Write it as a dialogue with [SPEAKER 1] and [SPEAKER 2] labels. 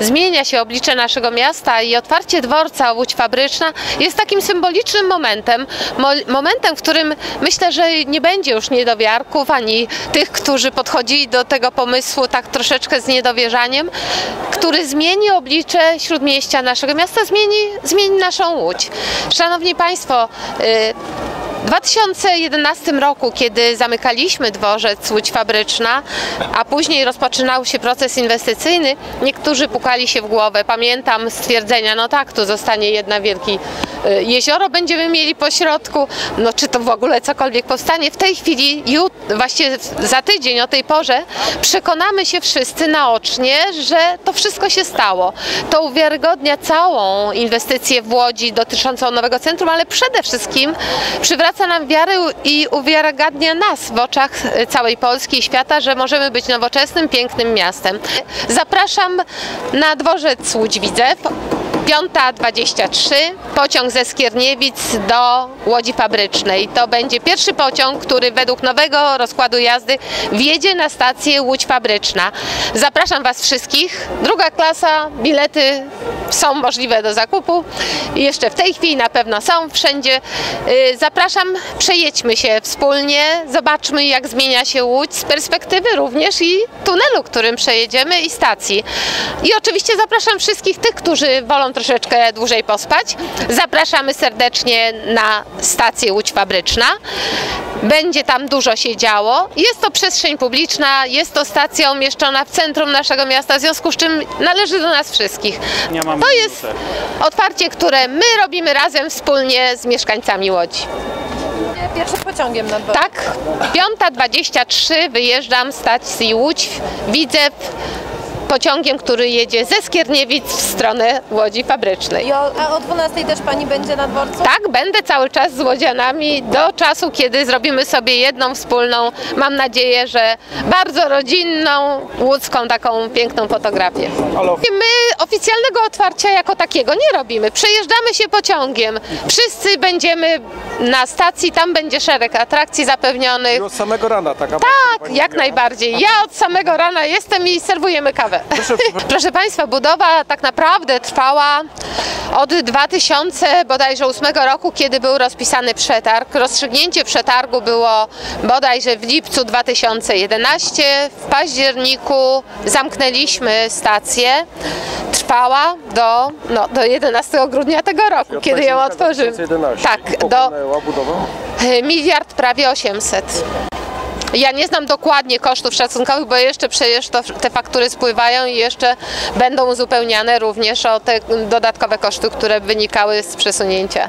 [SPEAKER 1] Zmienia się oblicze naszego miasta i otwarcie dworca Łódź Fabryczna jest takim symbolicznym momentem, mo momentem, w którym myślę, że nie będzie już niedowiarków, ani tych, którzy podchodzili do tego pomysłu tak troszeczkę z niedowierzaniem, który zmieni oblicze śródmieścia naszego miasta, zmieni, zmieni naszą Łódź. Szanowni Państwo, y, w 2011 roku, kiedy zamykaliśmy dworzec Łódź Fabryczna, a później rozpoczynał się proces inwestycyjny, niektórzy pukali się w głowę. Pamiętam stwierdzenia, no tak, tu zostanie jedna wielki jezioro, będziemy mieli po środku, no czy to w ogóle cokolwiek powstanie. W tej chwili, jut, właściwie za tydzień o tej porze, przekonamy się wszyscy naocznie, że to wszystko się stało. To uwiarygodnia całą inwestycję w Łodzi dotyczącą nowego centrum, ale przede wszystkim przywraca nam wiarę i uwiarygadnia nas w oczach całej Polski i świata, że możemy być nowoczesnym, pięknym miastem. Zapraszam na dworzec Łódź-Widzew. 5.23, pociąg ze Skierniewic do Łodzi Fabrycznej. To będzie pierwszy pociąg, który według nowego rozkładu jazdy wjedzie na stację Łódź Fabryczna. Zapraszam Was wszystkich. Druga klasa, bilety są możliwe do zakupu. Jeszcze w tej chwili na pewno są wszędzie. Y, Zapraszam, przejedźmy się wspólnie, zobaczmy jak zmienia się Łódź z perspektywy również i tunelu, którym przejedziemy i stacji. I oczywiście zapraszam wszystkich tych, którzy wolą troszeczkę dłużej pospać. Zapraszamy serdecznie na stację Łódź Fabryczna. Będzie tam dużo się działo. Jest to przestrzeń publiczna, jest to stacja umieszczona w centrum naszego miasta, w związku z czym należy do nas wszystkich. To jest otwarcie, które my robimy razem wspólnie z mieszkańcami Łodzi.
[SPEAKER 2] Pierwszym pociągiem na dworcu.
[SPEAKER 1] Tak, 5.23 wyjeżdżam z stacji Łódź, Widzew, pociągiem, który jedzie ze Skierniewic w stronę Łodzi Fabrycznej.
[SPEAKER 2] I o, a o 12 też pani będzie na dworcu?
[SPEAKER 1] Tak, będę cały czas z łodzianami do czasu, kiedy zrobimy sobie jedną wspólną, mam nadzieję, że bardzo rodzinną, łódzką taką piękną fotografię. My oficjalnego otwarcia jako takiego nie robimy. Przejeżdżamy się pociągiem. Wszyscy będziemy na stacji, tam będzie szereg atrakcji zapewnionych.
[SPEAKER 3] I od samego rana taka
[SPEAKER 1] Tak, jak najbardziej. Ja od samego rana jestem i serwujemy kawę.
[SPEAKER 3] Proszę, proszę.
[SPEAKER 1] Państwa, budowa tak naprawdę trwała od 2000 bodajże 8 roku, kiedy był rozpisany przetarg. Rozstrzygnięcie przetargu było bodajże w lipcu 2011. W październiku zamknęliśmy stację. Trwała do, no, do 11 grudnia tego roku, kiedy ją otworzymy.
[SPEAKER 3] 2011.
[SPEAKER 1] Tak, do miliard prawie 800. Ja nie znam dokładnie kosztów szacunkowych, bo jeszcze przecież to, te faktury spływają i jeszcze będą uzupełniane również o te dodatkowe koszty, które wynikały z przesunięcia.